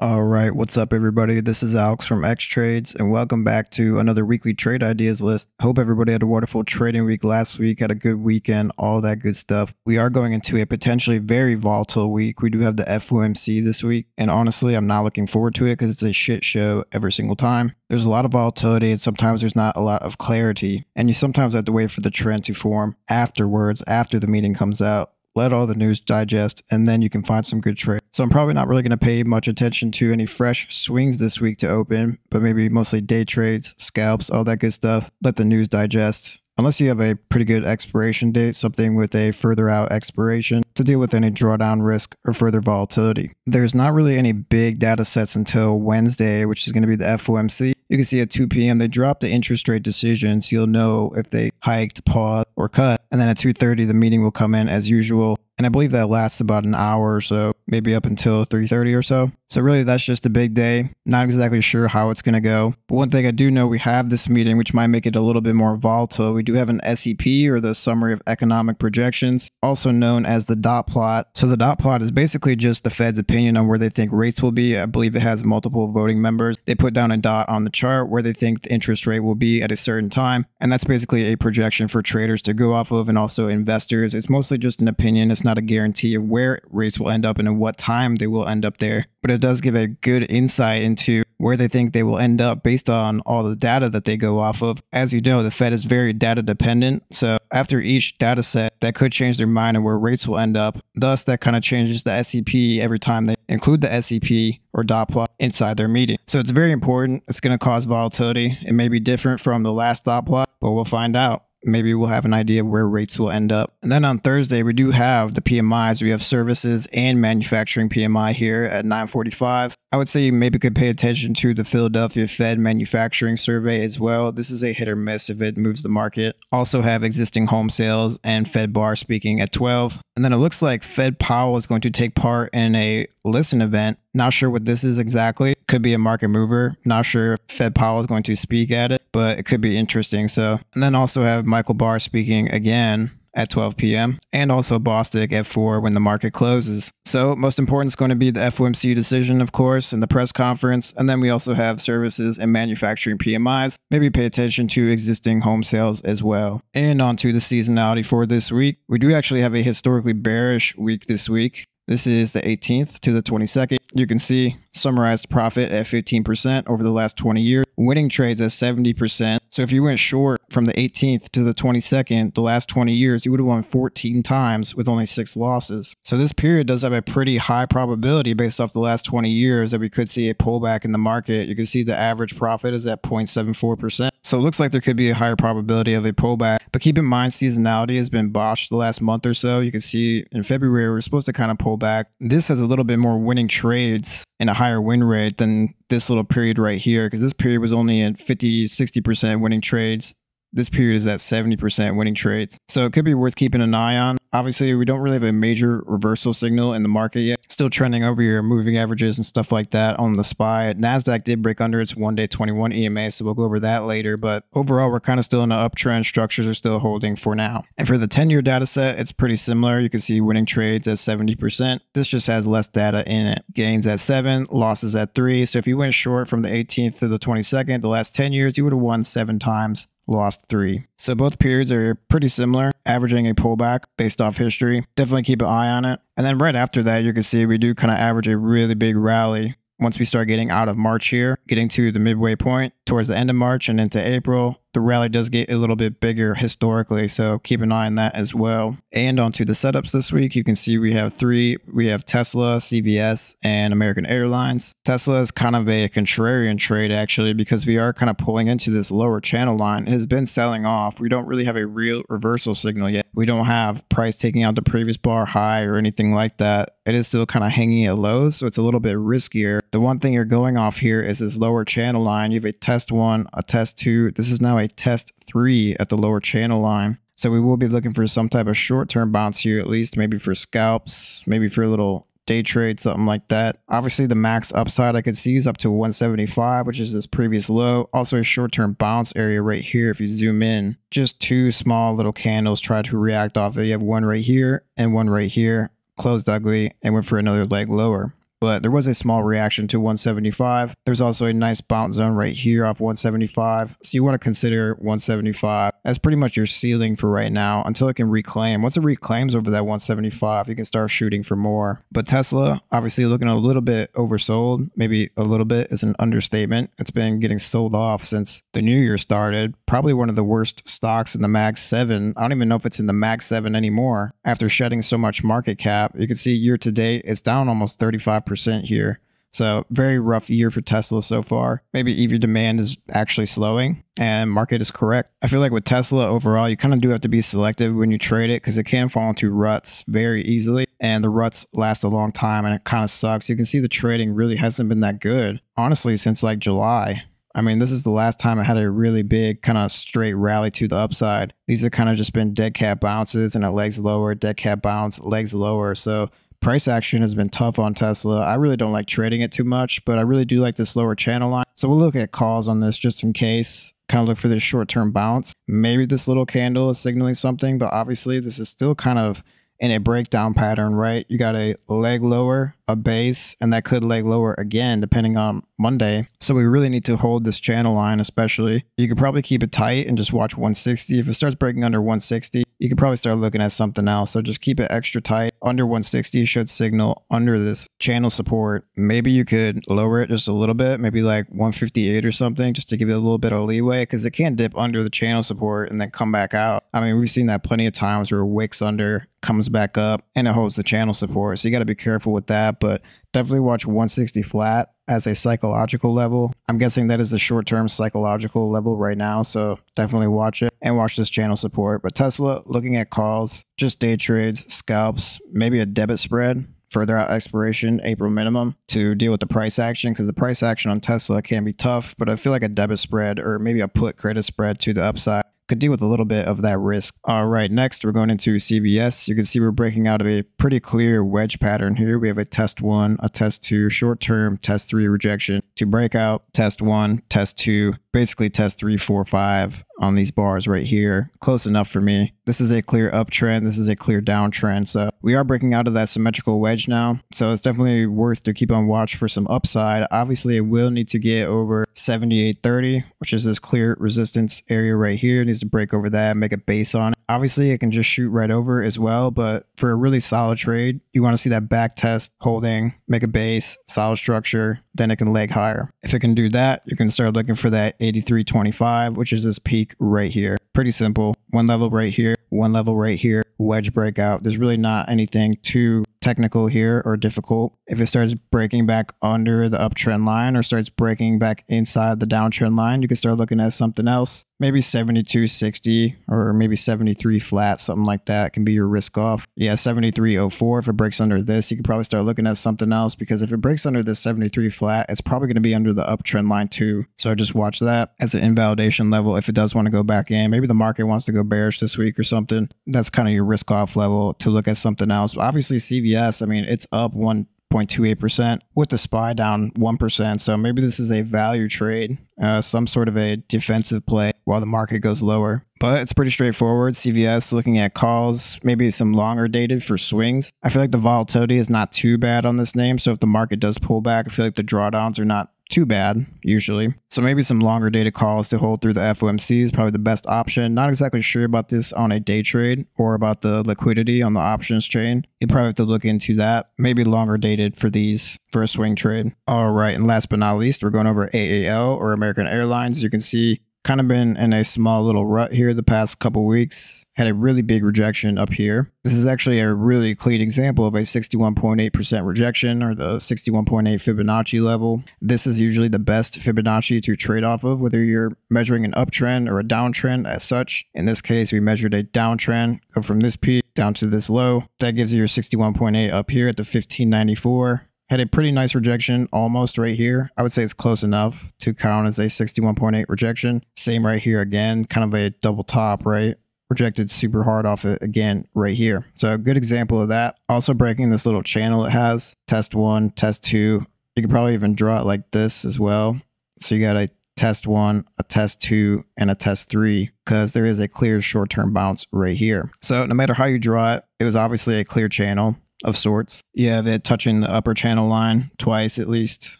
All right, what's up, everybody? This is Alex from Xtrades, and welcome back to another weekly trade ideas list. Hope everybody had a wonderful trading week last week, had a good weekend, all that good stuff. We are going into a potentially very volatile week. We do have the FOMC this week, and honestly, I'm not looking forward to it because it's a shit show every single time. There's a lot of volatility, and sometimes there's not a lot of clarity, and you sometimes have to wait for the trend to form afterwards, after the meeting comes out let all the news digest, and then you can find some good trades. So I'm probably not really going to pay much attention to any fresh swings this week to open, but maybe mostly day trades, scalps, all that good stuff. Let the news digest. Unless you have a pretty good expiration date, something with a further out expiration to deal with any drawdown risk or further volatility. There's not really any big data sets until Wednesday, which is going to be the FOMC. You can see at 2 p.m. they dropped the interest rate decision, so you'll know if they hiked, paused, or cut. And then at 2:30 the meeting will come in as usual, and I believe that lasts about an hour or so, maybe up until 3:30 or so. So really that's just a big day. Not exactly sure how it's going to go. But one thing I do know we have this meeting which might make it a little bit more volatile. We do have an SEP or the summary of economic projections, also known as the dot plot. So the dot plot is basically just the Fed's opinion on where they think rates will be. I believe it has multiple voting members. They put down a dot on the chart where they think the interest rate will be at a certain time, and that's basically a projection for traders to go off of and also investors. It's mostly just an opinion. It's not a guarantee of where rates will end up and at what time they will end up there but it does give a good insight into where they think they will end up based on all the data that they go off of. As you know, the Fed is very data dependent. So after each data set, that could change their mind on where rates will end up. Thus, that kind of changes the SEP every time they include the SEP or dot plot inside their meeting. So it's very important. It's going to cause volatility. It may be different from the last dot plot, but we'll find out maybe we'll have an idea of where rates will end up. And then on Thursday, we do have the PMIs. We have services and manufacturing PMI here at 945. I would say you maybe could pay attention to the Philadelphia Fed manufacturing survey as well. This is a hit or miss if it moves the market. Also have existing home sales and Fed Barr speaking at 12. And then it looks like Fed Powell is going to take part in a listen event. Not sure what this is exactly. Could be a market mover. Not sure if Fed Powell is going to speak at it, but it could be interesting. So, and then also have Michael Barr speaking again at 12 p.m. and also Bostic at 4 when the market closes. So most important is going to be the FOMC decision, of course, and the press conference. And then we also have services and manufacturing PMIs. Maybe pay attention to existing home sales as well. And on to the seasonality for this week. We do actually have a historically bearish week this week. This is the 18th to the 22nd. You can see summarized profit at 15% over the last 20 years, winning trades at 70%. So if you went short from the 18th to the 22nd, the last 20 years, you would have won 14 times with only six losses. So this period does have a pretty high probability based off the last 20 years that we could see a pullback in the market. You can see the average profit is at 0.74%. So it looks like there could be a higher probability of a pullback. But keep in mind, seasonality has been botched the last month or so. You can see in February, we're supposed to kind of pull back. This has a little bit more winning trades and a higher win rate than this little period right here because this period was only at 50, 60% winning trades. This period is at 70% winning trades. So it could be worth keeping an eye on. Obviously, we don't really have a major reversal signal in the market yet. Still trending over your moving averages and stuff like that on the SPY. NASDAQ did break under its one day 21 EMA, so we'll go over that later. But overall, we're kind of still in an uptrend. Structures are still holding for now. And for the 10 year data set, it's pretty similar. You can see winning trades at 70%. This just has less data in it. Gains at 7, losses at 3. So if you went short from the 18th to the 22nd, the last 10 years, you would have won 7 times lost three. So both periods are pretty similar, averaging a pullback based off history. Definitely keep an eye on it. And then right after that, you can see we do kind of average a really big rally once we start getting out of March here, getting to the midway point towards the end of March and into April the rally does get a little bit bigger historically, so keep an eye on that as well. And onto the setups this week, you can see we have three. We have Tesla, CVS, and American Airlines. Tesla is kind of a contrarian trade actually because we are kind of pulling into this lower channel line. It has been selling off. We don't really have a real reversal signal yet. We don't have price taking out the previous bar high or anything like that. It is still kind of hanging at lows, so it's a little bit riskier. The one thing you're going off here is this lower channel line. You have a test one, a test two. This is now a test three at the lower channel line. So we will be looking for some type of short-term bounce here, at least maybe for scalps, maybe for a little day trade, something like that. Obviously, the max upside I could see is up to 175, which is this previous low. Also, a short-term bounce area right here. If you zoom in, just two small little candles try to react off. You have one right here and one right here, closed ugly, and went for another leg lower. But there was a small reaction to 175. There's also a nice bounce zone right here off 175. So you want to consider 175 as pretty much your ceiling for right now until it can reclaim. Once it reclaims over that 175, you can start shooting for more. But Tesla, obviously looking a little bit oversold, maybe a little bit is an understatement. It's been getting sold off since the new year started. Probably one of the worst stocks in the Mag 7. I don't even know if it's in the Mag 7 anymore after shedding so much market cap. You can see year to date, it's down almost 35% here. So very rough year for Tesla so far. Maybe EV demand is actually slowing and market is correct. I feel like with Tesla overall, you kind of do have to be selective when you trade it because it can fall into ruts very easily and the ruts last a long time and it kind of sucks. You can see the trading really hasn't been that good, honestly, since like July. I mean, this is the last time I had a really big kind of straight rally to the upside. These have kind of just been dead cat bounces and a legs lower, dead cat bounce, legs lower. So price action has been tough on Tesla. I really don't like trading it too much, but I really do like this lower channel line. So we'll look at calls on this just in case. Kind of look for this short term bounce. Maybe this little candle is signaling something, but obviously this is still kind of in a breakdown pattern, right? You got a leg lower, a base, and that could leg lower again depending on Monday. So we really need to hold this channel line, especially. You could probably keep it tight and just watch 160. If it starts breaking under 160, you could probably start looking at something else. So just keep it extra tight. Under 160 should signal under this channel support. Maybe you could lower it just a little bit, maybe like 158 or something, just to give it a little bit of leeway because it can dip under the channel support and then come back out. I mean, we've seen that plenty of times where it wicks under, comes back up, and it holds the channel support. So you got to be careful with that. But definitely watch 160 flat as a psychological level. I'm guessing that is the short term psychological level right now. So definitely watch it and watch this channel support. But Tesla, looking at calls, just day trades, scalps, maybe a debit spread further out expiration, April minimum, to deal with the price action because the price action on Tesla can be tough. But I feel like a debit spread or maybe a put credit spread to the upside could deal with a little bit of that risk. All right, next we're going into CVS. You can see we're breaking out of a pretty clear wedge pattern here. We have a test one, a test two, short term, test three rejection to breakout, test one, test two, basically test three, four, five on these bars right here. Close enough for me. This is a clear uptrend. This is a clear downtrend. So we are breaking out of that symmetrical wedge now. So it's definitely worth to keep on watch for some upside. Obviously, it will need to get over 78.30, which is this clear resistance area right here. It needs to break over that, make a base on it. Obviously, it can just shoot right over as well, but for a really solid trade, you want to see that back test holding, make a base, solid structure, then it can leg higher. If it can do that, you can start looking for that 83.25, which is this peak right here. Pretty simple. One level right here, one level right here, wedge breakout. There's really not anything too technical here or difficult. If it starts breaking back under the uptrend line or starts breaking back inside the downtrend line, you can start looking at something else. Maybe 72.60 or maybe 73 flat, something like that can be your risk off. Yeah, 73.04. If it breaks under this, you could probably start looking at something else because if it breaks under this 73 flat, it's probably going to be under the uptrend line too. So just watch that as an invalidation level if it does want to go back in. Maybe the market wants to go bearish this week or something. That's kind of your risk off level to look at something else. Obviously, CVS, I mean, it's up one 0.28% with the SPY down 1%. So maybe this is a value trade, uh, some sort of a defensive play while the market goes lower. But it's pretty straightforward. CVS looking at calls, maybe some longer dated for swings. I feel like the volatility is not too bad on this name. So if the market does pull back, I feel like the drawdowns are not too bad, usually. So maybe some longer dated calls to hold through the FOMC is probably the best option. Not exactly sure about this on a day trade or about the liquidity on the options chain. You probably have to look into that. Maybe longer dated for these for a swing trade. All right, and last but not least, we're going over AAL or American Airlines. You can see kind of been in a small little rut here the past couple weeks. Had a really big rejection up here. This is actually a really clean example of a 61.8% rejection or the 61.8 Fibonacci level. This is usually the best Fibonacci to trade off of, whether you're measuring an uptrend or a downtrend as such. In this case, we measured a downtrend, go from this peak down to this low. That gives you your 61.8 up here at the 1594 had a pretty nice rejection almost right here. I would say it's close enough to count as a 61.8 rejection. Same right here again, kind of a double top, right? Rejected super hard off it again right here. So a good example of that. Also breaking this little channel it has. Test one, test two. You could probably even draw it like this as well. So you got a test one, a test two, and a test three because there is a clear short-term bounce right here. So no matter how you draw it, it was obviously a clear channel of sorts. You have it touching the upper channel line twice at least,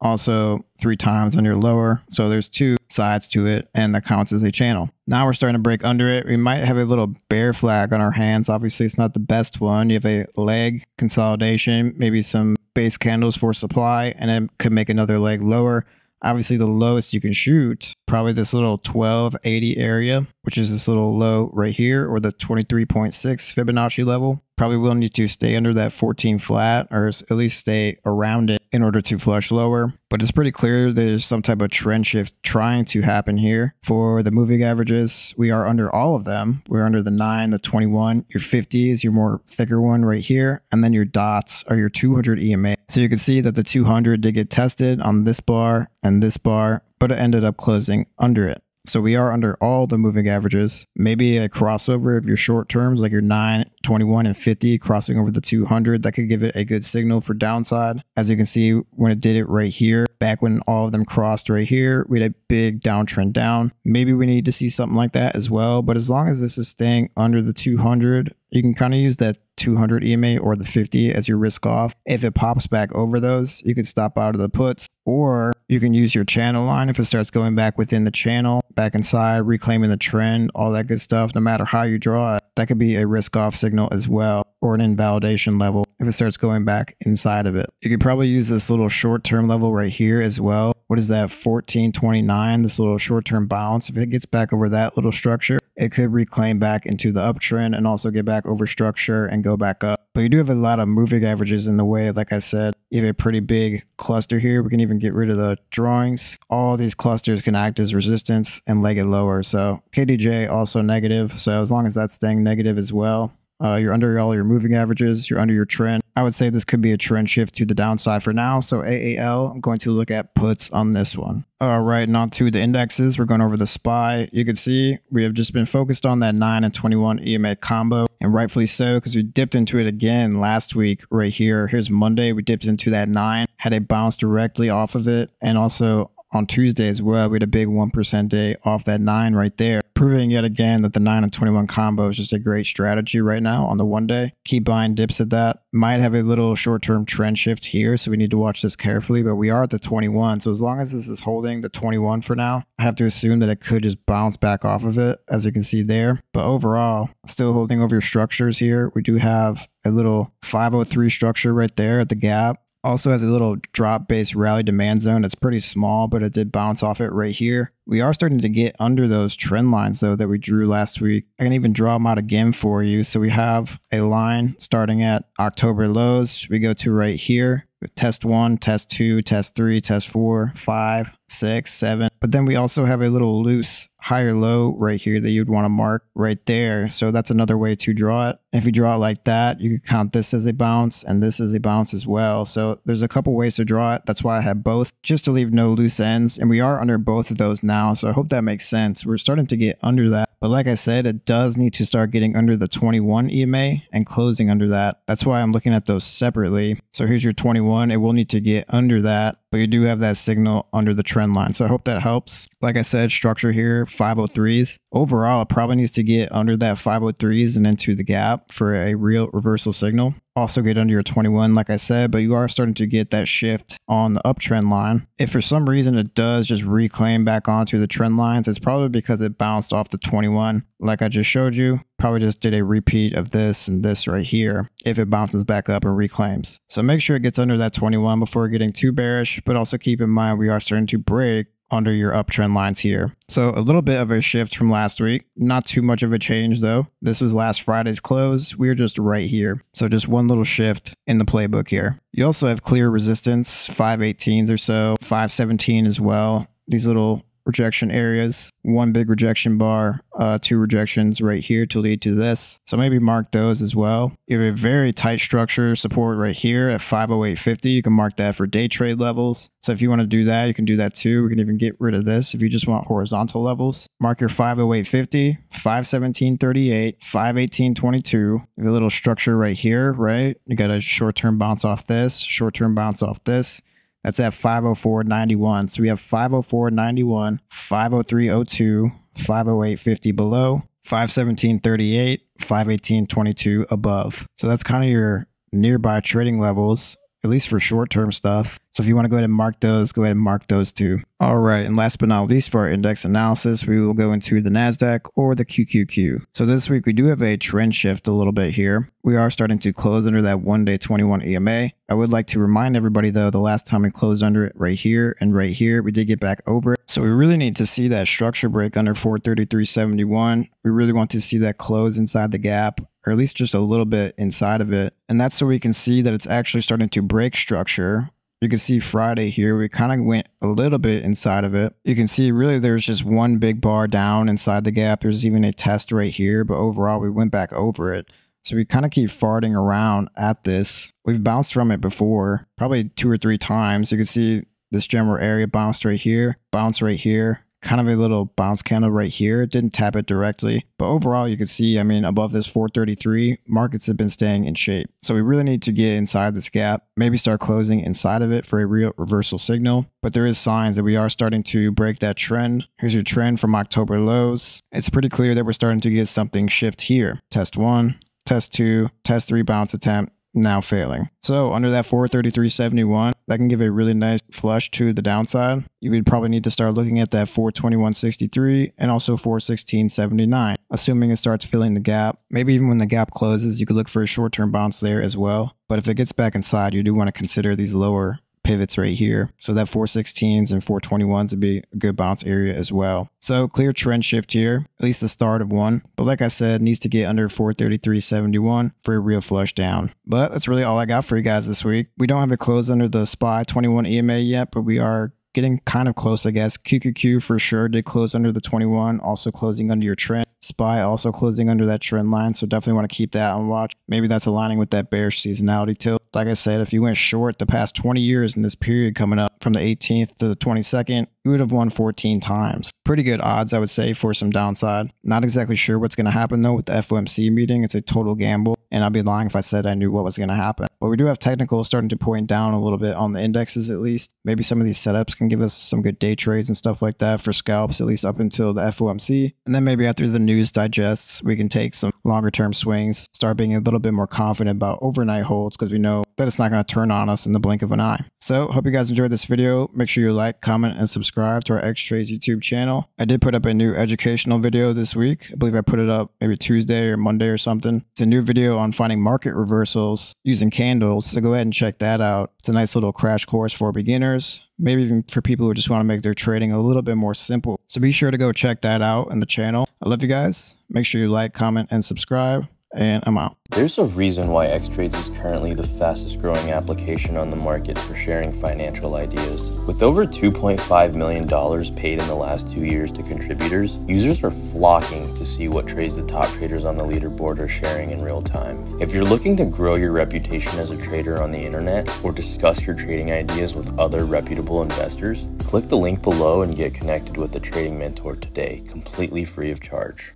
also three times on your lower. So there's two sides to it, and that counts as a channel. Now we're starting to break under it. We might have a little bear flag on our hands. Obviously, it's not the best one. You have a leg consolidation, maybe some base candles for supply, and then could make another leg lower. Obviously, the lowest you can shoot, probably this little 1280 area, which is this little low right here, or the 23.6 Fibonacci level. Probably will need to stay under that 14 flat, or at least stay around it in order to flush lower. But it's pretty clear there's some type of trend shift trying to happen here. For the moving averages, we are under all of them. We're under the 9, the 21. Your 50 is your more thicker one right here. And then your dots are your 200 EMA. So you can see that the 200 did get tested on this bar and this bar, but it ended up closing under it. So we are under all the moving averages. Maybe a crossover of your short terms, like your 9, 21, and 50, crossing over the 200. That could give it a good signal for downside. As you can see, when it did it right here, back when all of them crossed right here, we had a big downtrend down. Maybe we need to see something like that as well. But as long as this is staying under the 200, you can kind of use that 200 EMA or the 50 as your risk off. If it pops back over those, you can stop out of the puts or you can use your channel line if it starts going back within the channel, back inside, reclaiming the trend, all that good stuff. No matter how you draw it, that could be a risk off signal as well or an invalidation level if it starts going back inside of it. You could probably use this little short term level right here as well. What is that? 1429, this little short term bounce. If it gets back over that little structure, it could reclaim back into the uptrend and also get back over structure and go back up. But you do have a lot of moving averages in the way. Like I said, you have a pretty big cluster here. We can even get rid of the drawings. All these clusters can act as resistance and leg it lower. So KDJ also negative. So as long as that's staying negative as well, uh, you're under all your moving averages. You're under your trend. I would say this could be a trend shift to the downside for now. So AAL, I'm going to look at puts on this one. All right, and on to the indexes. We're going over the SPY. You can see we have just been focused on that 9 and 21 EMA combo, and rightfully so because we dipped into it again last week right here. Here's Monday. We dipped into that 9, had a bounce directly off of it, and also on Tuesday as well. We had a big 1% day off that 9 right there, proving yet again that the 9 and 21 combo is just a great strategy right now on the one day. Keep buying dips at that. Might have a little short term trend shift here, so we need to watch this carefully, but we are at the 21. So as long as this is holding the 21 for now, I have to assume that it could just bounce back off of it, as you can see there. But overall, still holding over your structures here. We do have a little 503 structure right there at the gap also has a little drop based rally demand zone. It's pretty small, but it did bounce off it right here. We are starting to get under those trend lines though that we drew last week. I can even draw them out again for you. So we have a line starting at October lows. We go to right here test one, test two, test three, test four, five, six, seven. But then we also have a little loose higher low right here that you'd want to mark right there. So that's another way to draw it. If you draw it like that, you could count this as a bounce and this as a bounce as well. So there's a couple ways to draw it. That's why I have both just to leave no loose ends. And we are under both of those now. So I hope that makes sense. We're starting to get under that. But like I said, it does need to start getting under the 21 EMA and closing under that. That's why I'm looking at those separately. So here's your 21. It will need to get under that, but you do have that signal under the trend line. So I hope that helps. Like I said, structure here, 503s. Overall, it probably needs to get under that 503s and into the gap for a real reversal signal also get under your 21, like I said, but you are starting to get that shift on the uptrend line. If for some reason it does just reclaim back onto the trend lines, it's probably because it bounced off the 21, like I just showed you. Probably just did a repeat of this and this right here if it bounces back up and reclaims. So make sure it gets under that 21 before getting too bearish, but also keep in mind we are starting to break under your uptrend lines here. So a little bit of a shift from last week. Not too much of a change though. This was last Friday's close. We are just right here. So just one little shift in the playbook here. You also have clear resistance, 518s or so, 517 as well. These little rejection areas, one big rejection bar, uh, two rejections right here to lead to this. So maybe mark those as well. You have a very tight structure support right here at 508.50. You can mark that for day trade levels. So if you want to do that, you can do that too. We can even get rid of this if you just want horizontal levels. Mark your 508.50, 517.38, 518.22. A little structure right here, right? You got a short-term bounce off this, short-term bounce off this. That's at 504.91. So we have 504.91, 503.02, 508.50 below, 517.38, 518.22 above. So that's kind of your nearby trading levels at least for short term stuff. So if you want to go ahead and mark those, go ahead and mark those too. All right, and last but not least for our index analysis, we will go into the NASDAQ or the QQQ. So this week we do have a trend shift a little bit here. We are starting to close under that one day 21 EMA. I would like to remind everybody though, the last time we closed under it right here and right here, we did get back over it. So we really need to see that structure break under 433.71. We really want to see that close inside the gap or at least just a little bit inside of it. And that's so we can see that it's actually starting to break structure. You can see Friday here, we kind of went a little bit inside of it. You can see really there's just one big bar down inside the gap. There's even a test right here, but overall we went back over it. So we kind of keep farting around at this. We've bounced from it before, probably two or three times. You can see this general area bounced right here, bounce right here, kind of a little bounce candle right here. It didn't tap it directly, but overall you can see, I mean, above this 433, markets have been staying in shape. So we really need to get inside this gap, maybe start closing inside of it for a real reversal signal. But there is signs that we are starting to break that trend. Here's your trend from October lows. It's pretty clear that we're starting to get something shift here. Test one, test two, test three bounce attempt, now failing. So under that 433.71, that can give a really nice flush to the downside. You would probably need to start looking at that 421.63 and also 416.79, assuming it starts filling the gap. Maybe even when the gap closes, you could look for a short-term bounce there as well. But if it gets back inside, you do want to consider these lower pivots right here. So that 416s and 421s would be a good bounce area as well. So clear trend shift here, at least the start of one. But like I said, needs to get under 433.71 for a real flush down. But that's really all I got for you guys this week. We don't have a close under the SPY 21 EMA yet, but we are getting kind of close, I guess. QQQ for sure did close under the 21, also closing under your trend. SPY also closing under that trend line, so definitely want to keep that on watch. Maybe that's aligning with that bearish seasonality tilt. Like I said, if you went short the past 20 years in this period coming up from the 18th to the 22nd, you would have won 14 times. Pretty good odds, I would say, for some downside. Not exactly sure what's going to happen though with the FOMC meeting. It's a total gamble, and I'd be lying if I said I knew what was going to happen. But we do have technicals starting to point down a little bit on the indexes at least. Maybe some of these setups can give us some good day trades and stuff like that for scalps, at least up until the FOMC. And then maybe after the news digests, we can take some longer term swings, start being a little bit more confident about overnight holds because we know that it's not going to turn on us in the blink of an eye. So hope you guys enjoyed this video. Make sure you like, comment, and subscribe to our Xtrades YouTube channel. I did put up a new educational video this week. I believe I put it up maybe Tuesday or Monday or something. It's a new video on finding market reversals using candles. So go ahead and check that out. It's a nice little crash course for beginners, maybe even for people who just want to make their trading a little bit more simple. So be sure to go check that out in the channel. I love you guys. Make sure you like, comment, and subscribe and I'm out. There's a reason why Xtrades is currently the fastest growing application on the market for sharing financial ideas. With over $2.5 million paid in the last two years to contributors, users are flocking to see what trades the top traders on the leaderboard are sharing in real time. If you're looking to grow your reputation as a trader on the internet or discuss your trading ideas with other reputable investors, click the link below and get connected with a trading mentor today, completely free of charge.